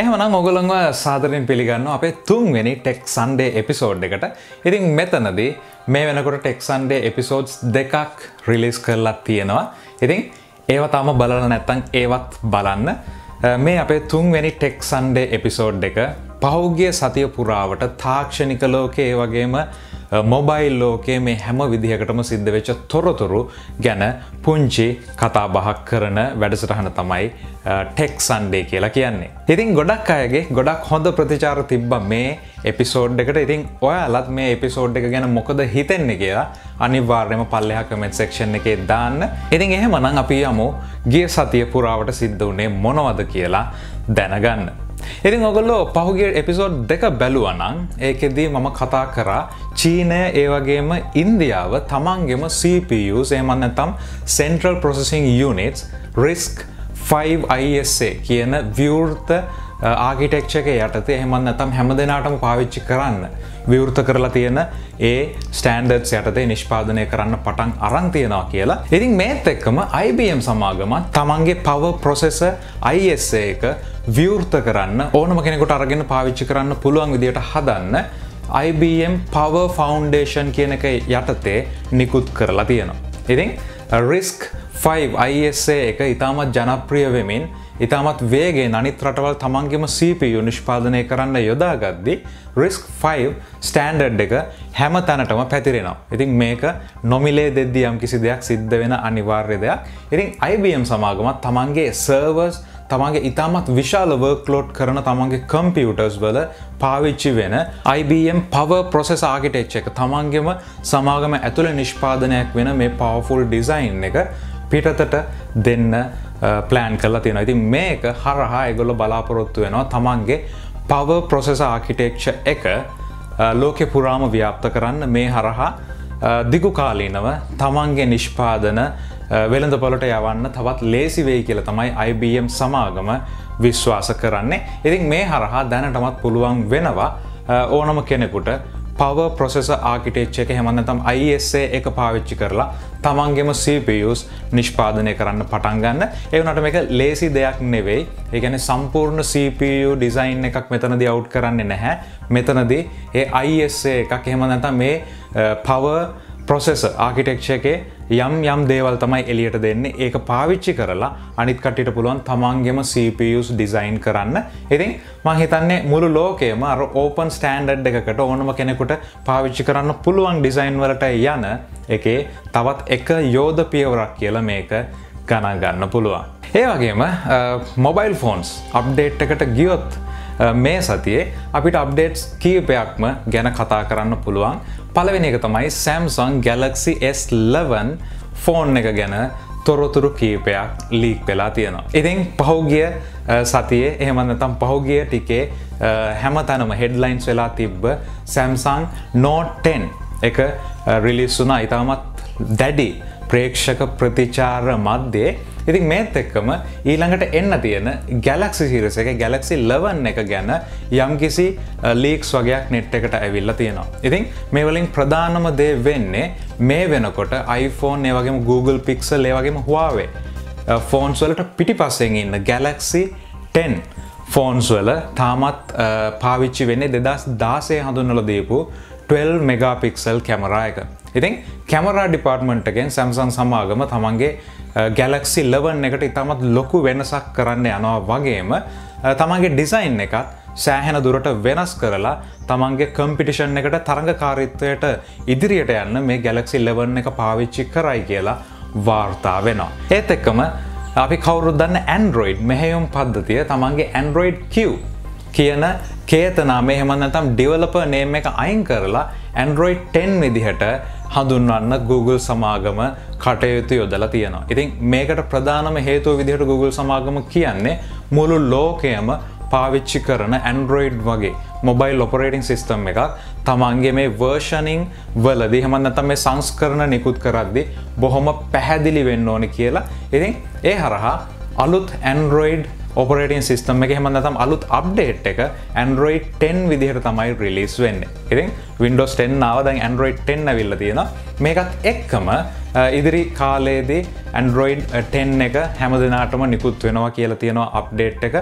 එහෙමනම් ඔගොළොන්ව සාදරෙන් පිළිගන්න අපේ තුන්වෙනි ටෙක් සන්ඩේ එපිසෝඩ් එකට. ඉතින් මෙතනදී මේ වෙනකොට ටෙක් සන්ඩේ එපිසෝඩ්ස් දෙකක් රිලිස් කරලා තියෙනවා. ඉතින් ඒව තම බලන නැත්තං ඒවත් බලන්න. මේ අපේ තුන්වෙනි ටෙක් සන්ඩේ එපිසෝඩ් එක පහුගිය සතිය පුරාවට තාක්ෂණික ලෝකේ ඒ වගේම Uh, මොබයිල් ලෝකයේ මේ හැම විදිහකටම සිද්ධ වෙච්ච තොරතුරු ගැන පුංචි කතා බහක් කරන වැඩසටහන තමයි uh, ටෙක් සන්ඩේ කියලා කියන්නේ. ඉතින් ගොඩක් අයගේ ගොඩක් හොඳ ප්‍රතිචාර තිබ්බ මේ එපිසෝඩ් එකට ඉතින් ඔයාලත් මේ එපිසෝඩ් එක ගැන මොකද හිතෙන්නේ කියලා අනිවාර්යම පල්ලෙහා කමෙන්ට් සෙක්ෂන් එකේ දාන්න. ඉතින් එහෙමනම් අපි යමු ගිය සතිය පුරාවට සිද්ධ වුණේ මොනවද කියලා දැනගන්න. ඉතින් ඔගොල්ලෝ පහුගේ එපිසෝඩ් දෙක බැලුවනං ඒකෙදී මම කතා කරා චීනය ඒවගේම ඉන්දියාව තමන්ගෙම CPUs එමන්න නැතම් Central Processing Units RISC 5ISA කියන විවෘත ආගිටෙක්ෂක යටතේ එහෙමත් නැතම් හැම දෙනාටම පාවිච්චි කරන්න විවෘත කරලා තියෙන ඒ ස්ටන්ඩර්ඩ්ස් යටතේ නිෂ්පාදනය කරන්න පටන් අරන් තියෙනවා කියලා. ඉතින් මේත් එක්කම IBM සමාගම තමන්ගේ පව ප්‍රොසෙස ISA එක විවෘත කරන්න ඕනම කෙනෙකුට අරගෙන පාවිච්චි කරන්න පුළුවන් විදියට හදන්න IBM Power Foundation කියන එක යටතේ නිකුත් කරලා තියෙනවා. ඉතින් රිස්ක් 5 ISA එක ඉතාමත් ජනප්‍රිය වෙමින් ඉතාමත් වේගේ අනිත් රටවල් තමන්ගෙම CPU නිෂ්පාදනය කරන්න යොදාගද්දි රිස්ක් 5 ස්ටන්ඩඩ් එක හැම තැනටම පැතිරෙනවා. ඉතින් මේක නොමිලේ දෙද්දි යම් කිසි දෙයක් සිද්ධ වෙන අනිවාර්ය දෙයක්. ඉතින් IBM සමාගමත් තමන්ගේ සර්වර්ස් තමන්ගේ ඉතාමත් විශාල වර්ක්ලෝඩ් කරන තමන්ගේ කම්පියුටර්ස් වල පාවිච්චි වෙන IBM පව ප්‍රොසෙස් ආගිටෙච් එක තමන්ගෙම සමාගම ඇතුළ නිෂ්පාදනයක් වෙන මේ පවෆුල් ඩිසයින් එක පිටතට දෙන්න ප්ලෑන් කරලා තියෙන ඉතින් මේක හරහා එගොල්ල බලාපොරොත්තු වෙනවා තමන්ගේ පව ප්‍රොසෙස ආකිටෙක්ෂ එක ලෝකෙ පුරාම ව්‍යාප්ත කරන්න. මේ හරහා දිගු කාලීනව තමන්ගේ නිෂ්පාදන වෙළඳ පොලට යවන්න තවත් ලේසි වෙයි කියල තමයි IBM සමාගම විශ්වාස කරන්නේ. ඉතින් මේ හරහා දැනටමත් පුළුවන් වෙනවා ඕනම කෙනෙකුට පව ප්‍රොසෙස ආකිටේච්ච එක හෙමන්නතම් ISA එක පාවිච්චි කරලා තමන්ගෙම CPUs නිෂ්පාදනය කරන්න පටන්ගන්න ඒවනට මේක ලේසි දෙයක් නෙවෙයි. ඒගැන සම්පූර්ණ CPU ඩිසයින් එකක් මෙතනද අවු් කරන්නේ නැහැ. මෙතනදී ඒ ISA එකක් එහෙම නැත මේ පව ප්‍රොසෙස ආකිටෙක්ෂ එකේ යම් යම් දේවල් තමයි එලියට දෙන්නේ ඒක පාවිච්චි කරලා අනිත් කටට පුළුවන් තමන්ගෙම CPUs ඩිසයින් කරන්න ඉතින් මහිතන්නේ මුළු ලෝකේම අර ඕපන් ස්ටන්ඩඩ් එකකට ඕනම කෙනෙකුට පාවිච්චි කරන්න පුළුවන් ඩිසයින් වලට යන එකේ තවත් එක යෝධ පියවරක් කියලා මේක ගණන් ගන්න පුළුවන්. ඒ වගේම මොබයිල් ෆෝන්ස් අප්ඩේට් එකට ගියොත් මේ සතියේ අපිට අප්ඩේට්ස් කීපයක්ම ගැන කතා කරන්න පුළුවන් පලවෙනි එක තමයි සැම්සන් Galaxy S11 ෆෝන් එක ගැන තොරතුරු කීපයක් ලීක් වෙලා තියෙනවා. ඉතින් පහුගිය සතියේ එහෙමන්නතම් පහුගිය ටිකේ හැම තැනම හෙඩ්ලයින්ස් වෙලා තිබ්බ සැම්සං නෝට් 10 එක රිලිස් වුනා ඉතාමත් දැඩි ප්‍රේක්ෂක ප්‍රතිචාර මධ්‍යයේ ඉතින් මේත් එක්කම ඊළඟට එන්න තියෙන ගැලක්සි සිරස එක ගැලක්සි ලවන් එක ගැන යම්කිසි ලීක්ස් වගේයක් නෙට් එකට ඇවිල්ල තියෙනවා. ඉතින් මේ වලින් ප්‍රධානම දේ වෙන්නේ මේ වෙනකොට iPhone ඒ වගේම Google Pixel ඒ වගේම Huawei ෆෝන්ස් වලට පිටිපස්සෙන් ඉන්න ගැලක්සි 10 ෆෝන්ස් වල තාමත් පාවිච්චි වෙන්නේ දෙදස් දාසය හඳුන්නල දීපු 12 මෙගාපික්සල් කැමරා එක. ඉතින් කැමරා ඩිපාර්ට්මන්ට්ගෙන් සැම්සන් සමාගම තමන්ගේ ගැලක්සි ලවන් එකට ඉතාමත් ලොකු වෙනසක් කරන්න යනවා වගේම තමන්ගේ ඩිසයින් එකත් සෑහෙන දුරට වෙනස් කරලා තමන්ගේ කම්පිටිෂන් එකට තරඟකාරිත්වයට ඉදිරියට යන්න මේ ගැලක්සි ලවන් එක පාවිච්චි කරයි කියලා වාර්තා වෙනවා. ඒත් එක්කම අපි කවුරුත් දන්න ඇන්ඩරෝයිඩ් මෙහෙයුම් පද්ධතිය තමන්ගේ ඇන්ඩරෝයිඩ් කිව් කියන කේතනා මේ හෙමන්නතම් ඩිවලප නේම එක අයින් කරලා ඇන්ඩරෝයිඩ් 10 විදිහට හඳුන්වන්න Google සමාගම කටයුතු යොදලා තියෙනවා. ඉතින් මේකට ප්‍රධානම හේතුව විදිහට Google සමාගම කියන්නේ මුළු ලෝකයම පාවිච්චි කරන ඇන්ඩරෝයිඩ් වගේ මොබයිල් ඔපරේටිං සිිස්ටම් එකක්. තමන්ගේ මේ වර්ෂනිං වලදී හමන්නතම මේ සංස්කරන නිකුත් කරද්දි බොහොම පැහැදිලි වෙන්න ඕනි කියලා. ඉතින් ඒ හරහා අලුත් ඇන්ඩරෝයිඩ් ඔපරේටින් සිස්ටම් එක හෙමන්නතම් අලුත් අප්ඩේට් එක Android 10 විදිහට තමයි රිලිස් වෙන්න. ඉතින් Windows 10 ආවදැන් Android 10 ඇවිල්ල තියෙන මේකත් එක්කම ඉදිරි කාලයේදී Android 10 එක හැම දෙනාටම නිකුත් වෙනවා කියලා තියෙනවා අප්ඩේට් එක.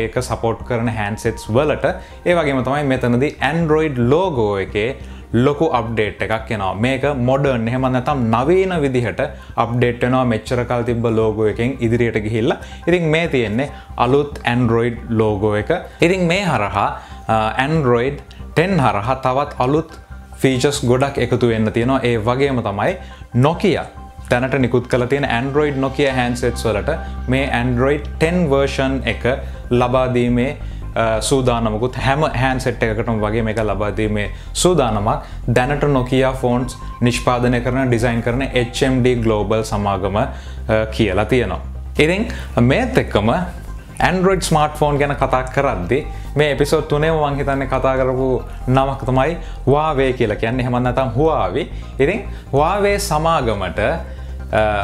ඒක සපෝට් කරන හැන්සෙට්ස් වලට. ඒ වගේම තමයි මෙතනදී Android ලෝගෝ එකේ ලොකු අප්ඩේට් එකක් එනවා. මේක මොඩර්න් එහෙම නැතම් නවීන විදිහට අප්ඩේට් වෙනවා. මෙච්චර කල් තිබ්බ ලෝගෝ එකෙන් ඉදිරියට ගිහිල්ලා. ඉතින් මේ තියෙන්නේ අලුත් Android ලෝගෝ එක. ඉතින් මේ හරහා Android 10 හරහා තවත් අලුත් ෆීචස් ගොඩක් එකතු වෙන්න තියෙනවා. ඒ වගේම තමයි නොකිය තැනට නිකුත් කල තියෙන Android නොකිය හැන්සෙට්ස් වලට මේ Android 10 වර්ෂන් එක ලබාදීමේ සූදානමකුත් හැම හැන්සෙට් එකකටම වගේ මේක ලබාදීමේ සූදානමක් දැනට නොකිය ෆෝන්ස් නිෂ්පාදනය කරන ඩිසයින් කරන HMD ගලෝබල් සමාගම කියලා තියෙනවා. ඉතින් මේත් එක්කම Android ස්මාර්ට්ෆෝන් ගැන කතා කරද්දි මේ එපිසෝඩ් තුනේ මං හිතන්නේ කතා කරපු නමක් තමයි වාවේ කියලා කියන්නේ එහෙම නැත්නම් හුවාවි. ඉතින් වාවේ සමාගමට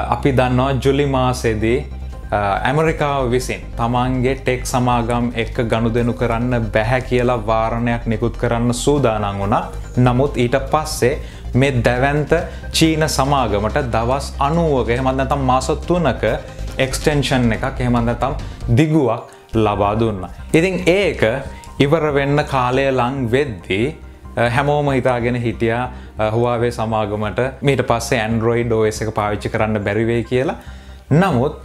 අපි දන්නවා ජුලි මාසෙදී ඇමරිකාව විසින් තමන්ගේ ටෙක් සමාගම් එක්ක ගණු දෙනු කරන්න බැහැ කියලා වාරණයක් නිකුත් කරන්න සූදානන් වුණා. නමුත් ඊට පස්සේ මේ දැවන්ත චීන සමාගමට දවස් අනුවක හෙමත්නතම් මාස තුනක එක්ස්ටෙන්ෂන් එකක් හෙමන්දතම් දිගුවක් ලබා දුන්න. ඉතින් ඒක ඉවර වෙන්න කාලය ලං වෙද්දී හැමෝම හිතාගෙන හිටිය හවාවේ සමාගමට. මීට පස්සේ ඇන්ඩරෝයිඩ් ෝස් එක පාවිච්චි කරන්න බැරිවේ කියලා. නමුත්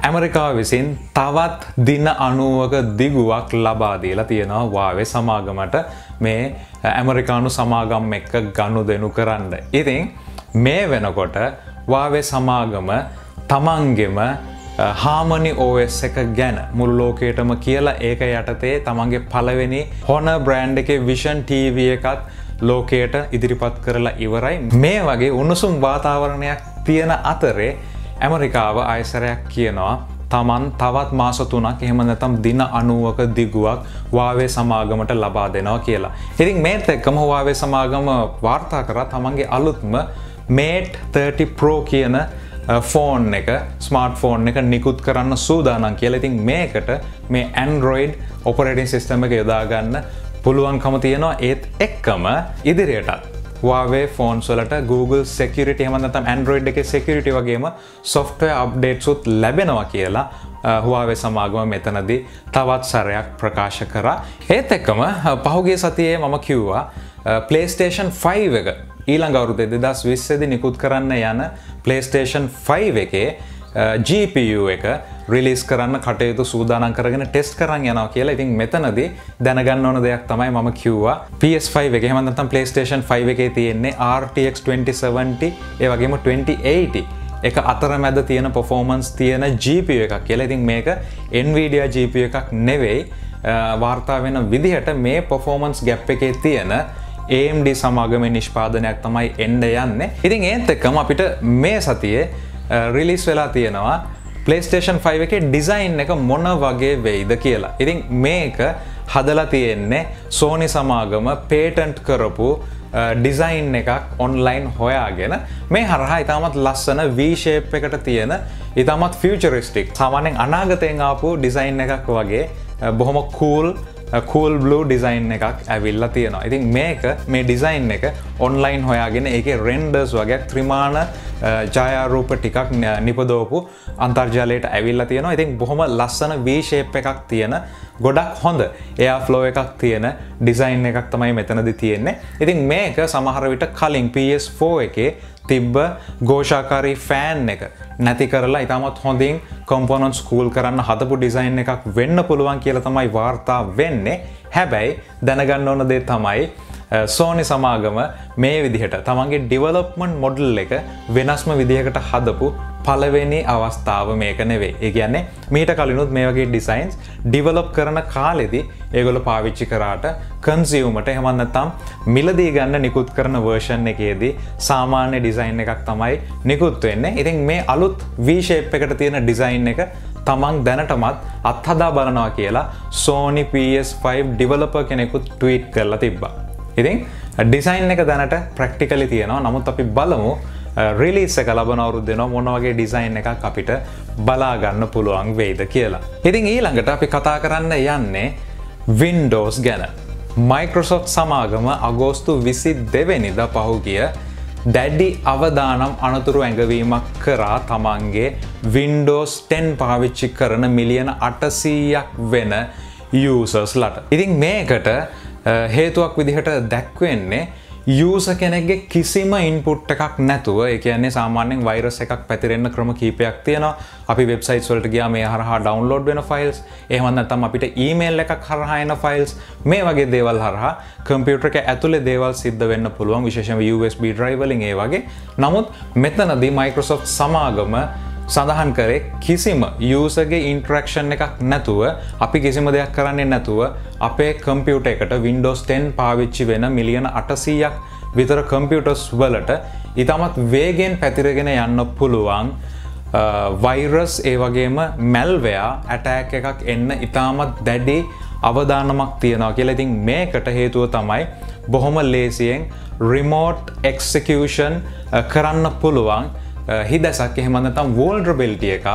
ඇමරිකාව විසින් තවත් දින අනුවක දිගුවක් ලබාදීලා තියෙනවා වාවේ සමාගමට මේ ඇමරිකානු සමාගම් එක්ක ගණු දෙනු කරන්න. ඉතින් මේ වෙනකොට වාවේ සමාගම තමන්ගෙම හාමනි ඕස් එක ගැන මුළු ලෝකයටම කියලා ඒක යටතේ තමන්ගේ පලවෙනි හොන බ්‍රෑන්් එක විෂන් TV එකත් ලෝකයට ඉදිරිපත් කරලා ඉවරයි මේ වගේ උණුසුම් වාතාවරණයක් තියෙන අතරේ ඇමරිකාව අයිසරයක් කියනවා. තමන් තවත් මාස තුනක් එහෙම නැතම් දින අනුවක දිගුවක් වාවේ සමාගමට ලබා දෙනවා කියලා. ඉතින් මේත් එක්කම වාවේ සමාගම වාර්තා කර තමන්ගේ අලුත්ම මේට් 30 ප්‍රෝ කියන ෆෝන් එක ස්මාර්ට ෆෝන් එක නිකුත් කරන්න සූදානන් කියලා. ඉතින් මේකට මේ ඇන්ඩරෝයිඩ් ඔපරේටින් සිස්ටම එක යොදාගන්න පුළුවන්කම තියෙනවා. ඒත් එක්කම ඉදිරියටත්. වාවේ ෆෝන්ස්වලට Google සෙකරිට හමනතම් Android එක සෙකරිට වගේම සොෆ්ටය අප්ඩේට්සුත් ලැබෙනවා කියලා හවාවේ සමාගම මෙතනදී තවත් සරයක් ප්‍රකාශ කරා. ඒත් එක්කම පහුගේ සතියේ මම කිව්වා PlayStation 5 එක ඊළඟ අවුරුදු දෙදස් විස්සදි නිකුත් කරන්න යන PlayStation 5 එකේ GPU එක රිලිස් කරන්න කටයුතු සූදානන් කරගෙන ටෙස්ට කරන්න යනවා කියලා ඉතින් මෙතනදී දැනගන්න ඕන දෙයක් තමයි මම කිව්වා. PS5 එක හෙමන්තම් PlayStation 5 එකේ තියෙන්නේ RTX 2070 ඒ වගේම 2080 එක අතර මැද තියෙන පොෆෝමන්ස් තියෙන GPU එකක් කියලා. ඉතින් මේක NVIDIA GPU එකක් නෙවෙයි. වාර්තා වෙන විදිහට මේ පොෆෝමන්ස් ගැප් එකේ තියෙන AMD සමාගම නිෂ්පාදනයක් තමයි එන්ඩ යන්න. ඉතින් ඒත් එක්කම අපිට මේ සතියේ රිලිස් වෙලා තියෙනවා PlayStation 5 එක ඩිසයින් එක මොන වගේ වෙයිද කියලා. ඉතින් මේක හදලා තියෙන්නේ සෝනි සමාගම පේටන්ට් කරපු ඩිසයින් එකක් ඔන්ලයින් හොයාගෙන මේ හරහා ඉතාමත් ලස්සන වීශේප් එකට තියෙන ඉතාමත් ෆියචරිස්ටික් සාමානෙන් අනාගතයෙන් ආපු ඩිසයින් එකක් වගේ බොහොම කූල් කූල් බ්ලූ ඩිසයින් එකක් ඇවිල්ලා තියෙනවා. ඉතින් මේක මේ ඩිසයින් එක ඔන්ලයින් හොයාගෙන ඒක රෙන්ඩර්ස් වගේ ත්‍රිමාණ ජයාරූප ටිකක් නිපදෝපු අන්තර්ජාලයට ඇවිල්ල තියෙනවා. ඉතින් බොහොම ලස්සන වීශේප් එකක් තියෙන ගොඩක් හොඳ එයා ෆ්ලෝ එකක් තියෙන ඩිසයින් එකක් තමයි මෙතනදි තියෙන්නේ. ඉතින් මේක සමහරවිට කලින් PS4 එකේ තිබ්බ ගෝෂාකාරී ෆෑන් එක. නැති කරලා ඉතාමත් හොඳින් කොම්පොනොන් ස්කූල් කරන්න හදපු ඩිසයින් එකක් වෙන්න පුළුවන් කියල තමයි වාර්තා වෙන්නේ. හැබැයි දැනගන්න ඕන දේ තමයි සෝනි සමාගම මේ විදිහට තමන්ගේ ඩිවලොප්මන්් මොඩල් එක වෙනස්ම විදිහකට හදපු පලවෙනි අවස්ථාව මේක නෙවේ ඒ කියන්නේ මීට කලිනුත් මේ වගේ ඩිසයින්ස් ඩිවලොප් කරන කාලෙදි ඒගොල පාවිච්චි කරාට කන්සිවමට හෙමන්නතම් මිලදී ගන්න නිකුත් කරන වර්ෂන් එකේදී සාමාන්‍ය ඩිසයින් එකක් තමයි නිකුත් වෙන්නේ. ඉතින් මේ අලුත් වීශේප් එකට තියෙන ඩිසයින් එක තමන් දැනටමත් අත්හදා බලනවා කියලා සෝනි PS5 ඩිවලප කෙනෙකුත් ට්වීට් කරලා තිබ්බා. ඉතින් ඩිසයින් එක දැනට ප්‍රක්ටිකලි තියෙනවා. නමුත් අපි බලමු රිලිස් එක ලබන අවුරුද්දෙන මොන වගේ ඩිසයින් එකක් අපිට බලාගන්න පුළුවන් වෙයිද කියලා. ඉතින් ඊළඟට අපි කතා කරන්න යන්නේ වින්ඩෝස් ගැන. මයිකරසොට් සමාගම අගෝස්තු විසි දෙවැනිද පහුගිය දැඩ්ඩි අවදානම් අනතුරු ඇඟවීමක් කරා තමන්ගේ වින්ඩෝස් 10 පාවිච්චි කරන මිලියන අටසීයක් වෙන යසර්ස් ලට. ඉතින් මේකට හේතුවක් විදිහට දැක්වෙන්නේ යස කෙනෙක්ගේ කිසිම ඉන්පුට් එකක් නැතුව එකන්නේ සාමාන්‍යෙන් වෛරස් එකක් පැතිරෙන්න්න ක්‍රම කීපයක් තියෙනවා. අපි වෙබ්සයිට් වලට ගියා මේ හරහා ඩවන්ලෝඩ් වෙන ෆයිල්ස් එහමන්න තම අපිට ඊමේල් එකක් හරහායන ෆයිල්ස් මේ වගේ දේවල් හරහා කම්පියුටර එක ඇතුළේ දේවල් සිද්ධ වෙන්න පුළුවන්. විශේෂම USB ඩ්‍රයිවලින් ඒ වගේ. නමුත් මෙතනදී මයිකෝසොෆ් සමාගම සඳහන් කරේ කිසිම යසගේ ඉන්ට්‍රක්ෂන් එකක් නැතුව අපි කිසිම දෙයක් කරන්නේ නැතුව අපේ කම්පියුට එකට Windows 10 පාවිච්චි වෙන මිලියන අටසීයක් විතර කම්පියුටර්ස් වලට ඉතාමත් වේගෙන් පැතිරගෙන යන්න පුළුවන් වෛරස් ඒ වගේම මැල්වයා ඇටෑක් එකක් එන්න ඉතාමත් දැඩි අවධානමක් තියෙනවා කියලා. ඉතින් මේකට හේතුව තමයි බොහොම ලේසියෙන් රිමෝට් එක්සකියෂන් කරන්න පුළුවන්. හිදැසක් එහෙමන්නතම් වෝල්ඩ්‍රබෙල්ටිය එකක්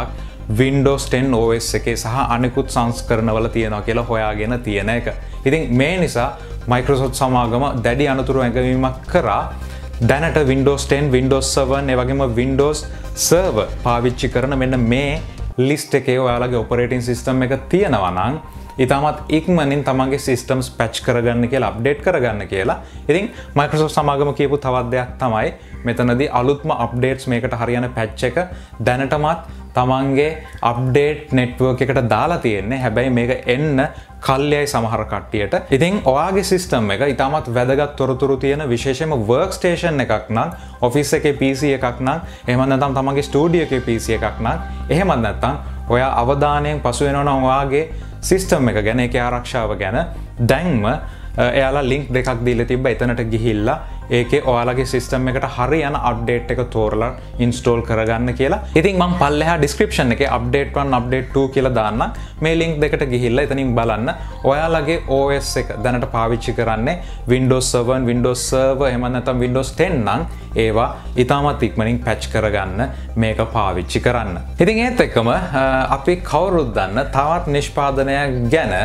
Windows 10 OS එකේ සහ අනිකුත් සංස්කරනවල තියෙනවා කියලා හොයාගෙන තියෙන එක. ඉතින් මේ නිසා Microsoft සමාගම දැඩි අනතුරු ඇඟවීමක් කරා දැනට Windows 10 Windows 7 එවගේම Windows Server පාවිච්චි කරන මෙන්න මේ ලිස්ට් එකේ ඔයාලගේ ඔපරේටින් සිස්ටම් එක තියෙනවා නම් ඉතාමත් ඉක්මනින් තමන්ගේ සිස්ටම්ස් පැච් කරගන්න කියලා අප්ඩේට් කරගන්න කියලා ඉතින් මයිකසෝ සමාගම කියපු තවත් දෙයක් තමයි මෙතනදී අලුත්ම අප්ඩේට්ස් මේකට හරියන පැච්ච එක දැනටමත් තමන්ගේ අප්ඩේට් නෙට්වර්ක එකට දාලා තියෙන්නේ. හැබැයි මේක එන්න කල්යයි සමහර කට්ටියට. ඉතින් ඔයාගේ සිස්ටම් එක ඉතාමත් වැදගත් තොරතුරු තියෙන විශේෂම වර්ක් ස්ටේෂන් එකක් නම් ඔෆිස් එක පිසි එකක් නම් එහමන්නතම් තමන්ගේ ස්ටඩිය එක පිසි එකක් නම් එහෙමත් නැත්තම් ඔයා අවධානයෙන් පසුවෙනවනම් ඔයාගේ සිස්ටම් එක ගැන එක ආරක්ෂාව ගැන දැන්ම එයාලා ලිංක් දෙකක් දීල තිබ එතනට ගිහිල්ලා. ඒක ඔයාලගේ සිස්ටම් එකට හරි යන අප්ඩේට් එක තෝරලා ඉන්ස්ටෝල් කරගන්න කියලා ඉතින් මං පල්ලහ ඩිස්ක්‍රපෂන් එක අප්ඩේට්වන් අප්ඩේට් කියලා දාන්න මේ ලිංක් දෙකට ගිහිල්ල එතනින් බලන්න ඔයාලගේ OS එක දැනට පාවිච්චි කරන්නේ Windows 7 Windows Server එමන්නතම් Windows 10 නම් ඒවා ඉතාමත් ඉක්මනින් පැච් කරගන්න මේක පාවිච්චි කරන්න. ඉතින් ඒත් එක්කම අපි කවුරුද්දන්න තවත් නිෂ්පාදනයක් ගැන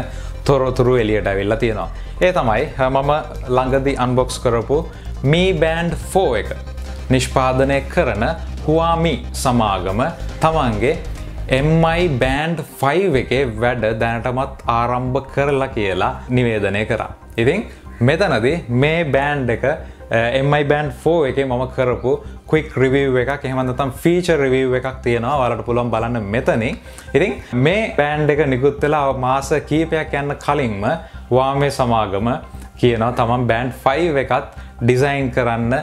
තොරතුරු එලියට ඇවිල්ල තියෙනවා. ඒ තමයි මම ළඟදි අන්බොක්ස් කරපු මී බෑන්ඩ් ෆෝ එක. නිෂ්පාදනය කරන හුවාමි සමාගම තමන්ගේ එම්මයි බෑන්ඩ් 5 එකේ වැඩ දැනටමත් ආරම්භ කරලා කියලා නිවේදනය කරා. ඉතින් මෙතනද මේ බෑන්් එක එමයි බෑන්් ෆෝ එක මම කරපු ක්වික් රිවව් එකක් එහමතම් ෆීච රිවව් එකක් තියෙනවා. වලට පුළොන් බලන්න මෙතනින් ඉතින් මේ බෑන්් එක නිකුත්තලා මාස කීපයක් යන්න කලින්ම වාමේ සමාගම කියනවා. තමන් බෑන්් ෆයි් එකත් ඩිසයින් කරන්න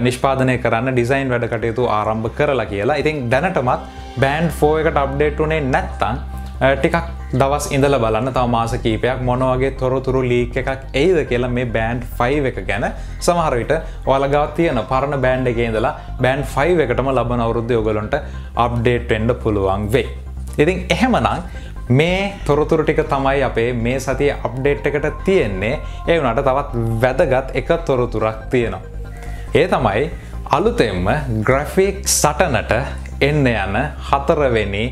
නිෂ්පාදනය කරන්න ඩිසයින් වැඩ කටයුතු ආරම්භ කරලා කියලා ඉතින් දැනටමත් බෑන්් ෆෝ එකට අප්ඩේට් වනේ නැත්තං ටිකක් දවස් ඉඳල බලන්න තව මාස කීපයක් මොනවගේ තොරතුරු ලීක් එකක් එයිද කියලා මේ බෑන්් ෆයි් එක ගැන සමහරවිට ඔලගා තියන පරණ බෑන්් එක ඉඳලා බෑන්් ෆයි් එකටම ලබන අවුරුද්ධ යොගලොන්ට අප්ඩේට් එන්ඩ පුළුවන් වේ. ඉතින් එහෙමනං මේ තොරතුරු ටික තමයි අපේ මේ සතිය අප්ඩේට් එකට තියෙන්නේ ඒ වනට තවත් වැදගත් එක තොරතුරක් තියෙනවා. ඒ තමයි අලුතෙම්ම ග්‍රෆික් සටනට එන්න යන හතරවෙනි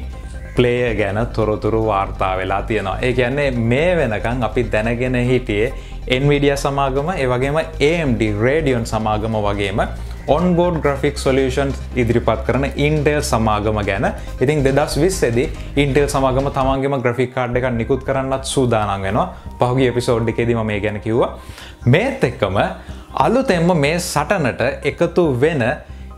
ප්ලේය ගැන තොරතුරු වාර්තා වෙලා තියෙනවා ඒ කියන්නේ මේ වෙනකං අපි දැනගෙන හිටියේ එන්විඩිය සමාගම ඒවගේම AMD රේඩියොන් සමාගම වගේම ඔන්බෝඩ් ග්‍රෆික් සොලියෂන් ඉදිරිපත් කරන ඉන්ටෙල් සමාගම ගැන. ඉතින් දෙදස් විස්සෙදි ඉන්ටෙල් සමාගම තමන්ගේම ග්‍රෆික් කාඩ් එක නිකුත් කරන්නත් සූදානන් වෙනවා. පහුගේ එපිසෝඩ් එකෙදීම මේ ගැන කිව්වා. මේත් එක්කම අලුතෙම්ම මේ සටනට එකතු වෙන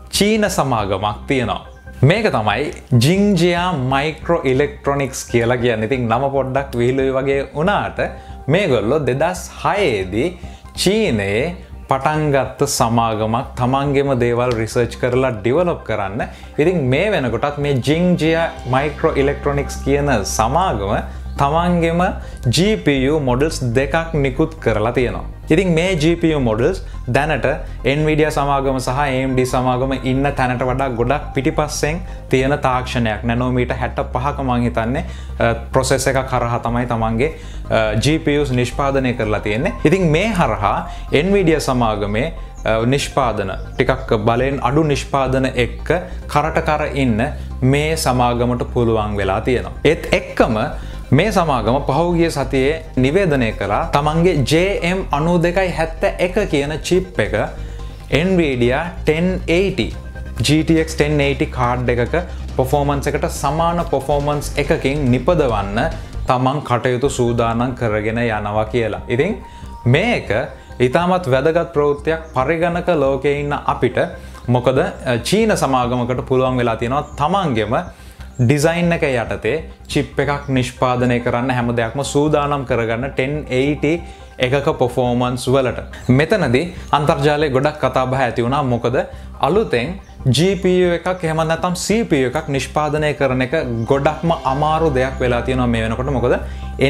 චීන සමාගමක් තියෙනවා. මේක තමයි ජිංජයා මයිකෝ ඉලෙක්ට්‍රොනික්ස් කියලා කියන්න. ඉතින් නම පොඩ්ඩක් විහිලුයි වගේ වනාට මේ ගොල්ලො දෙදස් හයේදී චීනයේ පටන්ගත්ත සමාගමක් තමන්ගෙම දේවල් රිසර්ච් කරලා ඩිවලොප් කරන්න ඉතින් මේ වෙනකොටත් මේ ජිංජිය මයිකෝ ඉලෙක්ට්‍රොනික්ස් කියන සමාගම තමන්ගෙම GPU මොඩල්ස් දෙකක් නිකුත් කරලා තියෙනවා. ඉතින් මේ GPU මොඩල්ස් දැනට එන්විඩිය සමාගම සහ AMD සමාගම ඉන්න තැනට වඩා ගොඩක් පිටිපස්සෙන් තියෙන තාක්ෂණයක් නැනෝමීට හැට පහක මං හිතන්නේ ප්‍රොසෙස් එක කරහ තමයි තමන්ගේ GPUස් නිෂ්පාදනය කරලා තියෙන්නේ. ඉතින් මේ හරහා එන්විඩිය සමාගමේ නිෂ්පාදන ටිකක් බලෙන් අඩු නිෂ්පාදන එක්ක කරට කර ඉන්න මේ සමාගමට පුළුවන් වෙලා තියෙනවා. ඒත් එක්කම මේ සමාගම පහුගිය සතියේ නිවේදනය කලා තමන්ගේ JM අනු දෙකයි හැත්ත එක කියන චිප් එක NVIDIA 1080 GTX 1080 කාඩ් එකක පොෆෝමන්ස් එකට සමාන පොෆෝමන්ස් එකකින් නිපදවන්න තමන් කටයුතු සූදානන් කරගෙන යනවා කියලා. ඉතින් මේක ඉතාමත් වැදගත් ප්‍රවෘත්තියක් පරිගණක ලෝකෙ ඉන්න අපිට මොකද චීන සමාගමකට පුළුවන් වෙලා තියෙනවා තමන්ගෙම ඩිසයින් එක යටතේ චිප් එකක් නිෂ්පාදනය කරන්න හැම දෙයක්ම සූදානම් කරගන්න 1080 එකක පොෆෝමන්ස් වලට. මෙතනදි අන්තර්ජාලය ගොඩක් කතාබහ ඇති වුණා මොකද අලුතෙන් GPU එකක් එහෙම නැතම් CPU එකක් නිෂ්පාදනය කරන එක ගොඩක්ම අමාරු දෙයක් වෙලා තියෙනවා මේ වෙනකොට මොකද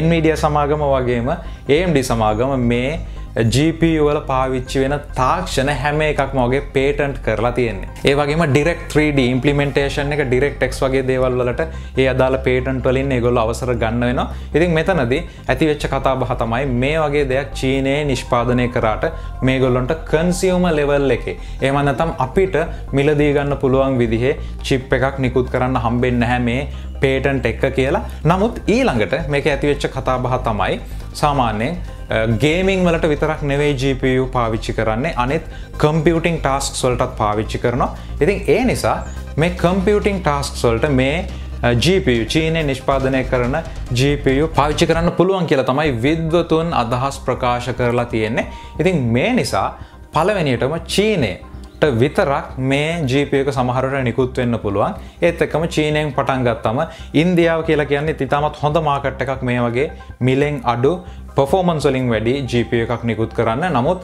NVIDIA සමාගම වගේම AMD සමාගම මේ GPU වල පාවිච්චි වෙන තාක්ෂණ හැම එකක්ම වගේ පේටන්ට් කරලා තියෙන්නේ. ඒ වගේම ඩිරෙක්ට් 3D ඉම්ප්ලිමෙන්ටේෂන් එක ඩිරෙක්ට් X වගේ දේවල් වලට ඒ අදාළ පේටන්ට් වලින් ඒගොල්ලෝ අවසර ගන්න වෙනවා. ඉතින් මෙතනදී ඇති වෙච්ච කතා බහ තමයි මේ වගේ දෙයක් චීනයේ නිෂ්පාදනය කරාට මේගොල්ලොන්ට කන්සියුමර් ලෙවල් එකේ එහෙම නැත්නම් අපිට මිලදී ගන්න පුළුවන් විදිහේ චිප් එකක් නිකුත් කරන්න හම්බෙන්නේ නැහැ මේ පේටන්ට් එක කියලා. නමුත් ඊළඟට මේක ඇතිවෙච්ච කතා බහ තමයි සාමාන්‍යයෙන් ගේමිං වලට විතරක් නෙවෙයි GPU පාවිච්චි කරන්නේ අනෙත් කම්පියුටිං ටාස්ක් සොල්ටත් පාවිච්චි කරනවා. ඉතින් ඒ නිසා මේ කම්පියුටිං ටාස්ක් සොල්ට මේ GPU චීනය නිෂ්පාදනය කරන GPU පාවිච්චි කරන්න පුළුවන් කියලා තමයි විද්වතුන් අදහස් ප්‍රකාශ කරලා තියෙන්නේ. ඉතින් මේ නිසා පළවෙනියටම චීනය විතරක් මේ ජීපයක සමහරට නිකුත් වෙන්න පුළුවන්. ඒත් එක්කම චීනයෙන් පටන් ගත්තම ඉන්දියාව කියලා කියන්නේ ඉතාමත් හොඳ මාකට් එකක් මේ වගේ මිලෙන් අඩු පොෆෝමන්ස් වලින් වැඩි GP එකක් නිකුත් කරන්න. නමුත්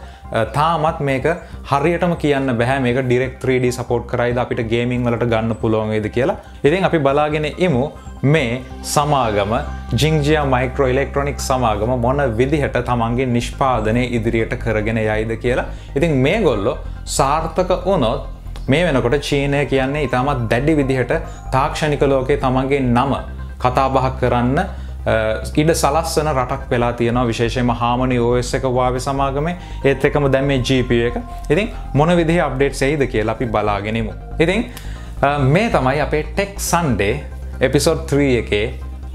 තාමත් මේක හරියටම කියන්න බැහැ මේක ඩිරෙක් 3D සපෝට් කරයිද අපිට ගේමිං වලට ගන්න පුළුවන්වේද කියලා. ඉතින් අපි බලාගෙන ඉමු මේ සමාගම ජිංජිය මයිකෝ ඉලෙක්ට්‍රොනික් සමාගම මොන විදිහට තමන්ගේ නිෂ්පාදනය ඉදිරියට කරගෙන යයිද කියලා. ඉතින් මේ ගොල්ලො සාර්ථක වනොත් මේ වෙනකොට චීනය කියන්නේ ඉතාමත් දැඩි විදිහට තාක්ෂණික ලෝකේ තමන්ගේ නම කතාබහක් කරන්න ඉඩ සලස්සන රටක් වෙලා තියෙනවා විශේෂම හාමනි ඕස් එක වාව සමාගම ඒත් එකම දැම් මේ GP එක ඉතින් මොන විදිහ අප්ඩේට් සෙයිද කියලා අපි බලාගෙනමු. ඉතින් මේ තමයි අපේ ටෙක් සන්ඩේ එපිසෝඩ් 3 එකේ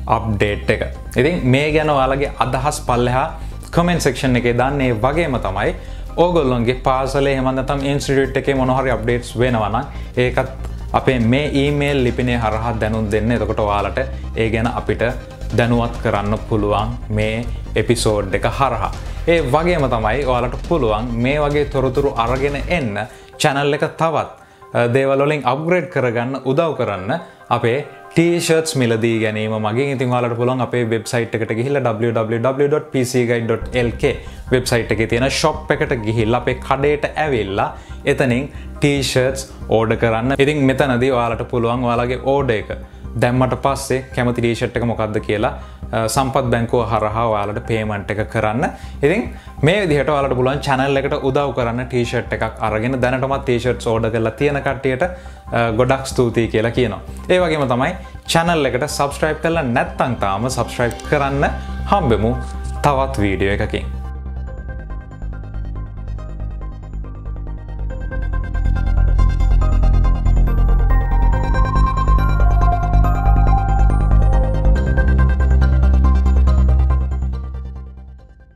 අප්ඩේට් එක. ඉතින් මේ ගැන ඔයාලගේ අදහස් පල්ලෙහා කමෙන්ට් සෙක්ෂන් එකේ දන්නේ වගේම තමයි ඕගොල්ලොන්ගේ පාසලේ හෙමඳතම් ඉන්ස්ටිටියුට් එකේ මොනහරි අප්ඩේට්ස් වෙනවනම් ඒකත් අපේ මේ ඊමේල් ලිපිනේ හරහා දැනුම් දෙන්න එතකොට ඔයාලට ඒ ගැන අපිට දැනුවත් කරන්න පුළුවන් මේ එපිසෝඩ් එක හරහා. ඒ වගේම තමයි ඔයාලට පුළුවන් මේ වගේ තොරතුරු අරගෙන එන්න චැනල් එක තවත් දේවලොලින් අප්ග්‍රේඩ් කරගන්න උදව් කරන්න අපේ ටීෂර්ටස් මිලදී ගැනීම මගේ ඉතින් වාලට පුළන් අපේ වෙබ්සයිට් එකට ගිහිල්ල www.pcguide.lk වෙබ්සයිට් එක තියෙන ශොප් එකට ගිහිල්ල අපේ කඩේට ඇවිල්ලා එතනින් ටීෂර්ටස් ඕඩ කරන්න ඉතින් මෙතනදී වාලට පුළුවන් වාලගේ ඕඩ එක දැම්මට පස්සේ කැමති ටීෂට් එක මොකක්ද කියලා සම්පත් බැංකුව හරහා වාලට පේමන්ට් එක කරන්න. ඉතින් මේ විදිහට වාලට පුලන් චැනල් එකට උදව් කරන්න ටීෂට් එකක් අරගෙන දැනටමත් ටීෂට් ඕඩ කරලා තියෙන කට්ටියට ගොඩක් ස්තුතියි කියලා කියනවා. ඒ වගේම තමයි චැනල් එකට සබස්ක්‍රයිබ් කරලා නැත්තං තාම සබස්ක්‍රයිබ් කරන්න හම්බෙමු තවත් වීඩියෝ එකකින්.